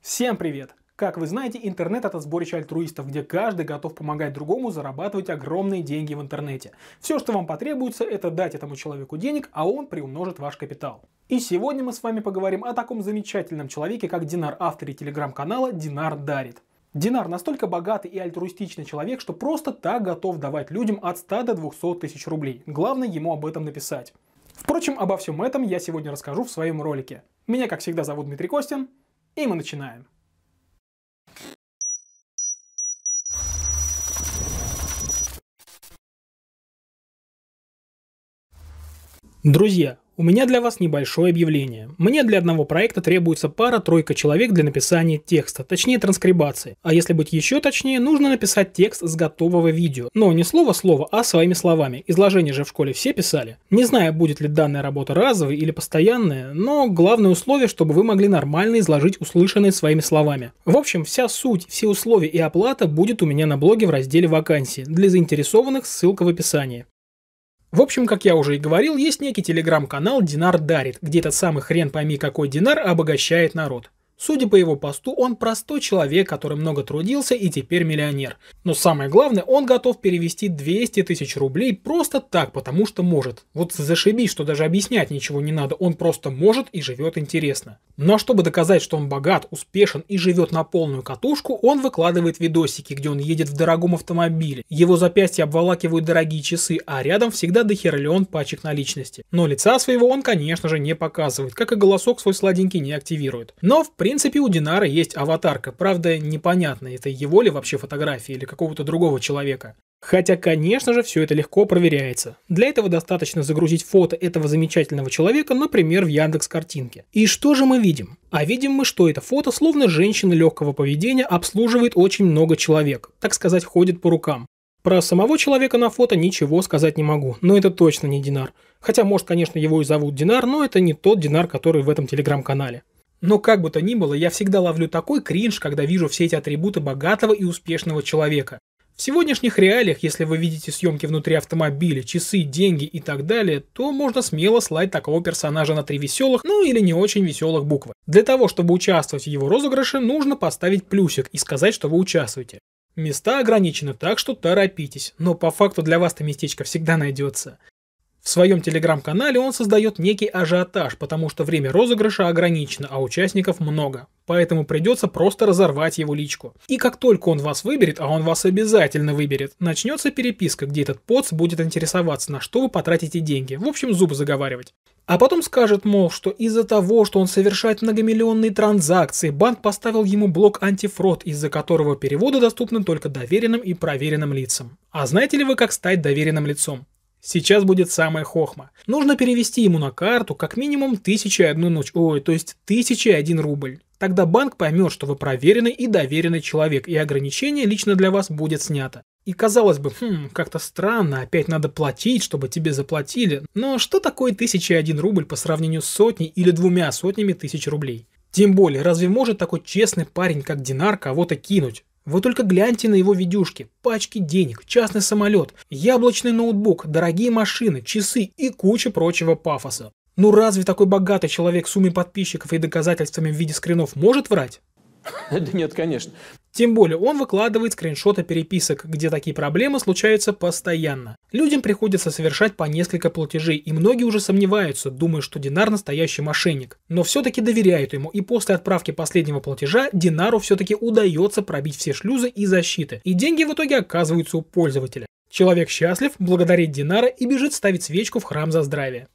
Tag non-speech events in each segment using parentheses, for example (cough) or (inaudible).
Всем привет! Как вы знаете, интернет это сборище альтруистов, где каждый готов помогать другому зарабатывать огромные деньги в интернете. Все, что вам потребуется, это дать этому человеку денег, а он приумножит ваш капитал. И сегодня мы с вами поговорим о таком замечательном человеке, как Динар, авторе телеграм-канала Динар Дарит. Динар настолько богатый и альтруистичный человек, что просто так готов давать людям от 100 до 200 тысяч рублей. Главное ему об этом написать. Впрочем, обо всем этом я сегодня расскажу в своем ролике. Меня, как всегда, зовут Дмитрий Костин, и мы начинаем. Друзья, у меня для вас небольшое объявление. Мне для одного проекта требуется пара-тройка человек для написания текста, точнее транскрибации. А если быть еще точнее, нужно написать текст с готового видео. Но не слово-слово, а своими словами. Изложение же в школе все писали. Не знаю, будет ли данная работа разовой или постоянная, но главное условие, чтобы вы могли нормально изложить услышанное своими словами. В общем, вся суть, все условия и оплата будет у меня на блоге в разделе вакансии. Для заинтересованных ссылка в описании. В общем, как я уже и говорил, есть некий телеграм-канал Динар Дарит, где этот самый хрен пойми какой Динар обогащает народ. Судя по его посту, он простой человек, который много трудился и теперь миллионер. Но самое главное, он готов перевести 200 тысяч рублей просто так, потому что может. Вот зашибись, что даже объяснять ничего не надо, он просто может и живет интересно. Но чтобы доказать, что он богат, успешен и живет на полную катушку, он выкладывает видосики, где он едет в дорогом автомобиле. Его запястья обволакивают дорогие часы, а рядом всегда дохерлион пачек наличности. Но лица своего он, конечно же, не показывает, как и голосок свой сладенький не активирует. Но в принципе у Динара есть аватарка, правда непонятно, это его ли вообще фотография или какого-то другого человека. Хотя, конечно же, все это легко проверяется. Для этого достаточно загрузить фото этого замечательного человека, например, в Яндекс картинке. И что же мы видим? А видим мы, что это фото, словно женщина легкого поведения, обслуживает очень много человек, так сказать, ходит по рукам. Про самого человека на фото ничего сказать не могу, но это точно не Динар. Хотя, может, конечно, его и зовут Динар, но это не тот Динар, который в этом телеграм-канале. Но как бы то ни было, я всегда ловлю такой кринж, когда вижу все эти атрибуты богатого и успешного человека. В сегодняшних реалиях, если вы видите съемки внутри автомобиля, часы, деньги и так далее, то можно смело слать такого персонажа на три веселых, ну или не очень веселых буквы. Для того, чтобы участвовать в его розыгрыше, нужно поставить плюсик и сказать, что вы участвуете. Места ограничены, так что торопитесь, но по факту для вас-то местечко всегда найдется. В своем телеграм-канале он создает некий ажиотаж, потому что время розыгрыша ограничено, а участников много. Поэтому придется просто разорвать его личку. И как только он вас выберет, а он вас обязательно выберет, начнется переписка, где этот поц будет интересоваться, на что вы потратите деньги. В общем, зубы заговаривать. А потом скажет, мол, что из-за того, что он совершает многомиллионные транзакции, банк поставил ему блок антифрод, из-за которого переводы доступны только доверенным и проверенным лицам. А знаете ли вы, как стать доверенным лицом? Сейчас будет самая хохма. Нужно перевести ему на карту как минимум тысяча и одну ночь, ой, то есть тысяча и один рубль. Тогда банк поймет, что вы проверенный и доверенный человек, и ограничение лично для вас будет снято. И казалось бы, хм, как-то странно, опять надо платить, чтобы тебе заплатили. Но что такое тысяча и один рубль по сравнению с сотней или двумя сотнями тысяч рублей? Тем более, разве может такой честный парень, как Динар, кого-то кинуть? Вы только гляньте на его видюшки. Пачки денег, частный самолет, яблочный ноутбук, дорогие машины, часы и куча прочего пафоса. Ну разве такой богатый человек с суммой подписчиков и доказательствами в виде скринов может врать? (laughs) Да нет, конечно. Тем более он выкладывает скриншоты переписок, где такие проблемы случаются постоянно. Людям приходится совершать по несколько платежей, и многие уже сомневаются, думая, что Динар настоящий мошенник. Но все-таки доверяют ему, и после отправки последнего платежа Динару все-таки удается пробить все шлюзы и защиты, и деньги в итоге оказываются у пользователя. Человек счастлив, благодарит Динара и бежит ставить свечку в храм за здравие.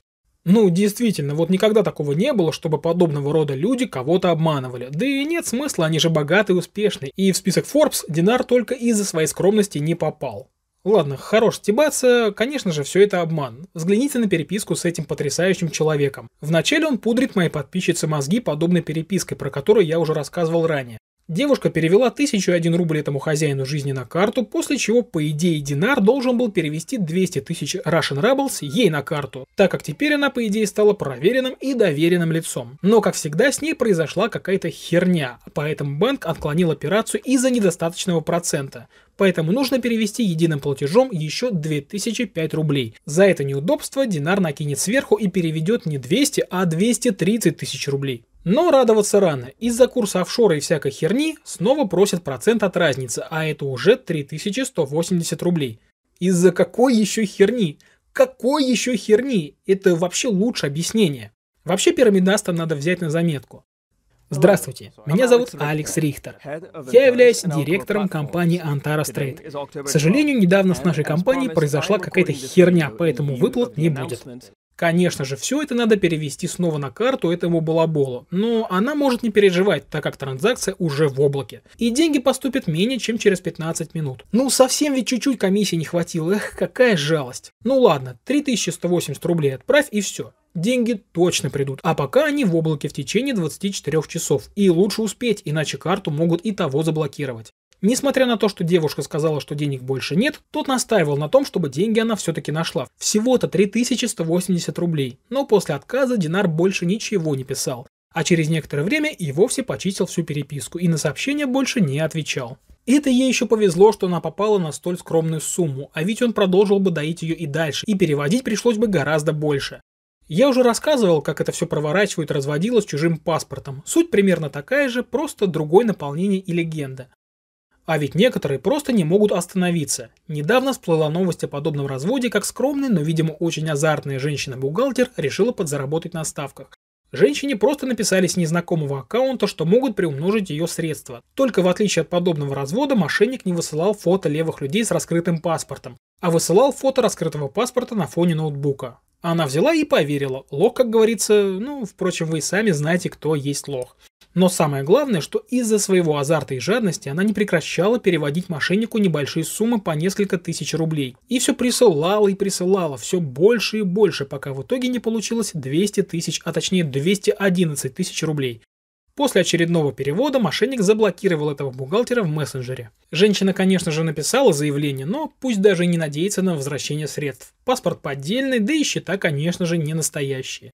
Ну, действительно, вот никогда такого не было, чтобы подобного рода люди кого-то обманывали. Да и нет смысла, они же богатые и успешные. И в список Forbes Динар только из-за своей скромности не попал. Ладно, хорош стебаться, конечно же, все это обман. Взгляните на переписку с этим потрясающим человеком. Вначале он пудрит моей подписчице мозги подобной перепиской, про которую я уже рассказывал ранее. Девушка перевела 1001 рубль этому хозяину жизни на карту, после чего, по идее, Динар должен был перевести 200 тысяч Russian Rebels ей на карту, так как теперь она, по идее, стала проверенным и доверенным лицом. Но, как всегда, с ней произошла какая-то херня, поэтому банк отклонил операцию из-за недостаточного процента. Поэтому нужно перевести единым платежом еще 2005 рублей. За это неудобство Динар накинет сверху и переведет не 200, а 230 тысяч рублей. Но радоваться рано. Из-за курса офшора и всякой херни снова просят процент от разницы, а это уже 3180 рублей. Из-за какой еще херни? Какой еще херни? Это вообще лучше объяснение. Вообще пирамидаста надо взять на заметку. Здравствуйте, меня зовут Алекс Рихтер. Я являюсь директором компании Antara Trade. К сожалению, недавно с нашей компанией произошла какая-то херня, поэтому выплат не будет. Конечно же, все это надо перевести снова на карту этому балаболу, но она может не переживать, так как транзакция уже в облаке. И деньги поступят менее чем через 15 минут. Ну, совсем ведь чуть-чуть комиссии не хватило, эх, какая жалость. Ну ладно, 3180 рублей отправь и все деньги точно придут. А пока они в облаке в течение 24 часов. И лучше успеть, иначе карту могут и того заблокировать. Несмотря на то, что девушка сказала, что денег больше нет, тот настаивал на том, чтобы деньги она все-таки нашла. Всего-то 3180 рублей. Но после отказа Динар больше ничего не писал. А через некоторое время и вовсе почистил всю переписку и на сообщения больше не отвечал. Это ей еще повезло, что она попала на столь скромную сумму, а ведь он продолжил бы доить ее и дальше, и переводить пришлось бы гораздо больше. Я уже рассказывал, как это все проворачивают разводила с чужим паспортом. Суть примерно такая же, просто другое наполнение и легенда. А ведь некоторые просто не могут остановиться. Недавно всплыла новость о подобном разводе, как скромная, но, видимо, очень азартная женщина-бухгалтер решила подзаработать на ставках. Женщине просто написали с незнакомого аккаунта, что могут приумножить ее средства. Только в отличие от подобного развода, мошенник не высылал фото левых людей с раскрытым паспортом, а высылал фото раскрытого паспорта на фоне ноутбука. Она взяла и поверила. Лох, как говорится, ну, впрочем, вы и сами знаете, кто есть лох. Но самое главное, что из-за своего азарта и жадности она не прекращала переводить мошеннику небольшие суммы по несколько тысяч рублей. И все присылала и присылала, все больше и больше, пока в итоге не получилось 200 тысяч, а точнее 211 тысяч рублей. После очередного перевода мошенник заблокировал этого бухгалтера в мессенджере. Женщина, конечно же, написала заявление, но пусть даже не надеется на возвращение средств. Паспорт поддельный, да и счета, конечно же, не настоящие.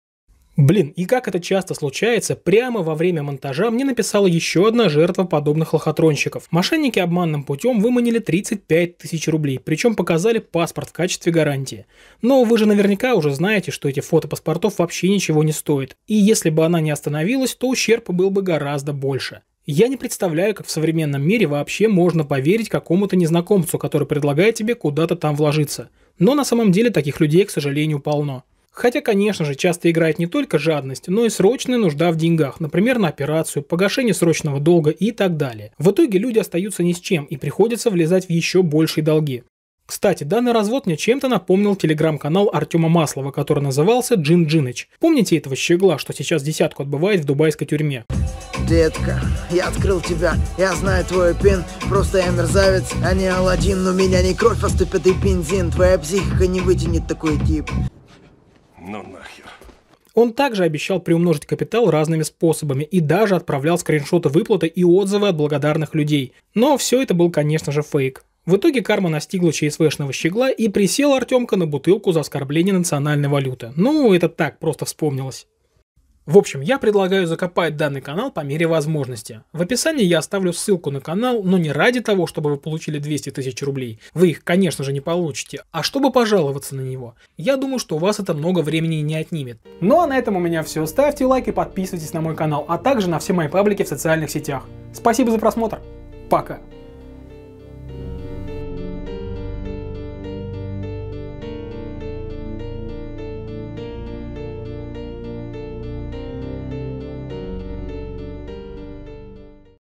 Блин, и как это часто случается, прямо во время монтажа мне написала еще одна жертва подобных лохотронщиков. Мошенники обманным путем выманили 35 тысяч рублей, причем показали паспорт в качестве гарантии. Но вы же наверняка уже знаете, что эти фото паспортов вообще ничего не стоят. И если бы она не остановилась, то ущерб был бы гораздо больше. Я не представляю, как в современном мире вообще можно поверить какому-то незнакомцу, который предлагает тебе куда-то там вложиться. Но на самом деле таких людей, к сожалению, полно. Хотя, конечно же, часто играет не только жадность, но и срочная нужда в деньгах, например, на операцию, погашение срочного долга и так далее. В итоге люди остаются ни с чем и приходится влезать в еще большие долги. Кстати, данный развод мне чем-то напомнил телеграм-канал Артема Маслова, который назывался Джин Джиныч. Помните этого щегла, что сейчас десятку отбывает в дубайской тюрьме? Детка, я открыл тебя, я знаю твой пин Просто я мерзавец, а не Алладин Но меня не кровь поступит и бензин Твоя психика не вытянет такой тип ну нахер. Он также обещал приумножить капитал разными способами и даже отправлял скриншоты выплаты и отзывы от благодарных людей. Но все это был, конечно же, фейк. В итоге карма настигла ЧСВшного щегла и присел Артемка на бутылку за оскорбление национальной валюты. Ну, это так, просто вспомнилось. В общем, я предлагаю закопать данный канал по мере возможности. В описании я оставлю ссылку на канал, но не ради того, чтобы вы получили 200 тысяч рублей. Вы их, конечно же, не получите, а чтобы пожаловаться на него. Я думаю, что у вас это много времени не отнимет. Ну а на этом у меня все. Ставьте лайк и подписывайтесь на мой канал, а также на все мои паблики в социальных сетях. Спасибо за просмотр. Пока.